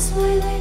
this way they